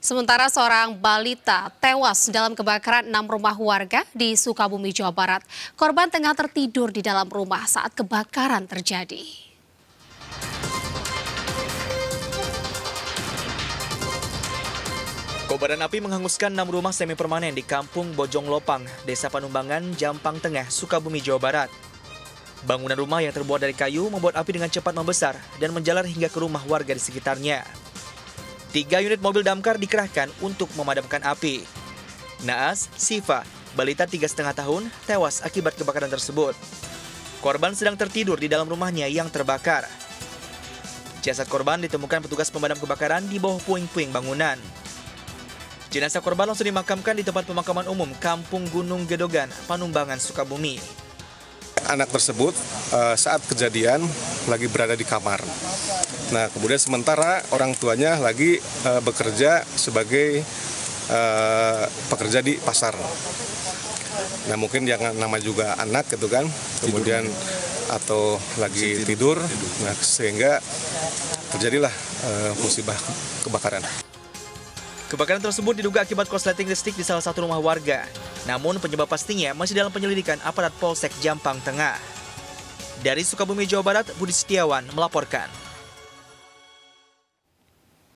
Sementara seorang balita tewas dalam kebakaran enam rumah warga di Sukabumi, Jawa Barat. Korban tengah tertidur di dalam rumah saat kebakaran terjadi. Kobaran api menghanguskan enam rumah semi permanen di Kampung Bojong Lopang, Desa Panumbangan, Jampang Tengah, Sukabumi, Jawa Barat. Bangunan rumah yang terbuat dari kayu membuat api dengan cepat membesar dan menjalar hingga ke rumah warga di sekitarnya. Tiga unit mobil damkar dikerahkan untuk memadamkan api. Naas, Siva, balita tiga setengah tahun, tewas akibat kebakaran tersebut. Korban sedang tertidur di dalam rumahnya yang terbakar. Jasad korban ditemukan petugas pemadam kebakaran di bawah puing-puing bangunan. Jenazah korban langsung dimakamkan di tempat pemakaman umum Kampung Gunung Gedogan, Panumbangan, Sukabumi. Anak tersebut uh, saat kejadian lagi berada di kamar. Nah, kemudian sementara orang tuanya lagi uh, bekerja sebagai uh, pekerja di pasar. Nah, mungkin yang nama juga anak gitu kan, kemudian atau lagi tidur, nah sehingga terjadilah uh, musibah kebakaran. Kebakaran tersebut diduga akibat korsleting listrik di salah satu rumah warga. Namun penyebab pastinya masih dalam penyelidikan aparat Polsek Jampang Tengah. Dari Sukabumi, Jawa Barat, Budi Setiawan melaporkan.